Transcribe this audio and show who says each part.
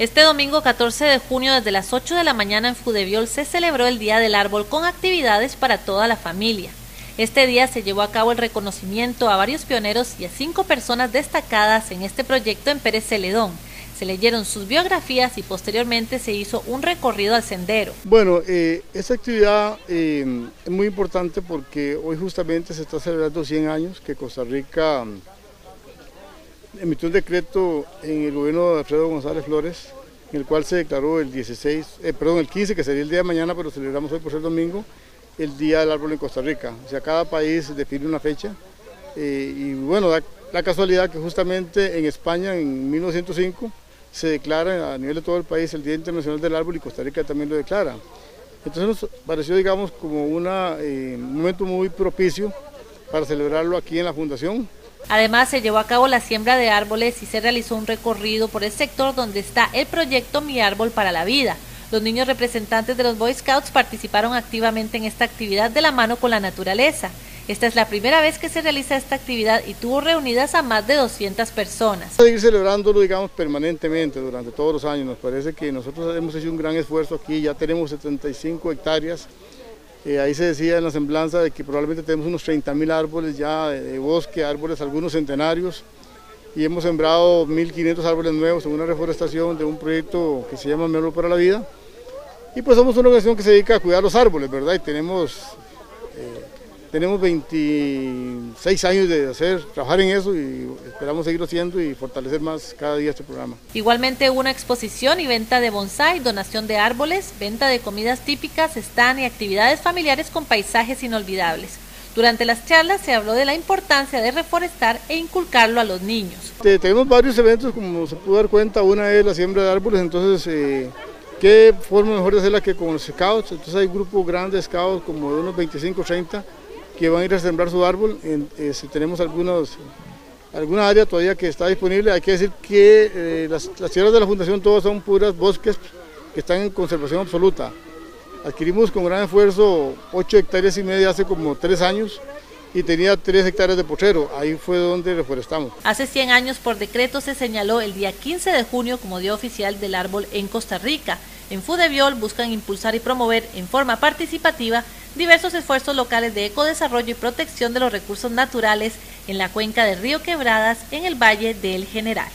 Speaker 1: Este domingo 14 de junio desde las 8 de la mañana en Fudeviol se celebró el Día del Árbol con actividades para toda la familia. Este día se llevó a cabo el reconocimiento a varios pioneros y a cinco personas destacadas en este proyecto en Pérez Celedón. Se leyeron sus biografías y posteriormente se hizo un recorrido al sendero.
Speaker 2: Bueno, eh, esta actividad eh, es muy importante porque hoy justamente se está celebrando 100 años que Costa Rica emitió un decreto en el gobierno de Alfredo González Flores, en el cual se declaró el 16, eh, perdón, el 15, que sería el día de mañana, pero celebramos hoy por ser domingo, el Día del Árbol en Costa Rica. O sea, cada país define una fecha. Eh, y bueno, da la casualidad que justamente en España, en 1905, se declara a nivel de todo el país el Día Internacional del Árbol y Costa Rica también lo declara. Entonces nos pareció, digamos, como eh, un momento muy propicio para celebrarlo aquí en la Fundación.
Speaker 1: Además, se llevó a cabo la siembra de árboles y se realizó un recorrido por el sector donde está el proyecto Mi Árbol para la Vida. Los niños representantes de los Boy Scouts participaron activamente en esta actividad de la mano con la naturaleza. Esta es la primera vez que se realiza esta actividad y tuvo reunidas a más de 200 personas.
Speaker 2: Seguir celebrándolo, digamos, permanentemente durante todos los años. Nos parece que nosotros hemos hecho un gran esfuerzo aquí, ya tenemos 75 hectáreas eh, ahí se decía en la semblanza de que probablemente tenemos unos 30 mil árboles ya de, bosque, árboles, algunos centenarios, y hemos sembrado 1.500 árboles nuevos en una reforestación de un proyecto que se llama Melo para la Vida. Y pues somos una organización que se dedica a cuidar los árboles, ¿verdad? Y tenemos eh, tenemos 26 años de hacer, trabajar en eso y esperamos seguir haciendo y fortalecer más cada día este programa.
Speaker 1: Igualmente una exposición y venta de bonsai, donación de árboles, venta de comidas típicas, stand y actividades familiares con paisajes inolvidables. Durante las charlas se habló de la importancia de reforestar e inculcarlo a los niños.
Speaker 2: Tenemos varios eventos, como se pudo dar cuenta, una es la siembra de árboles, entonces eh, qué forma mejor de hacerla que con los scouts, entonces hay grupos grandes scouts como de unos 25 30 que van a ir a sembrar su árbol. Eh, si tenemos algunos, alguna área todavía que está disponible, hay que decir que eh, las, tierras de la Fundación todas son puras bosques que están en conservación absoluta. Adquirimos con gran esfuerzo 8 hectáreas y media hace como 3 años y tenía 3 hectáreas de pochero, ahí fue donde reforestamos.
Speaker 1: Hace 100 años por decreto se señaló el día 15 de junio como Día Oficial del Árbol en Costa Rica. En Fudeviol buscan impulsar y promover en forma participativa diversos esfuerzos locales de ecodesarrollo y protección de los recursos naturales en la cuenca del río Quebradas en el Valle del General.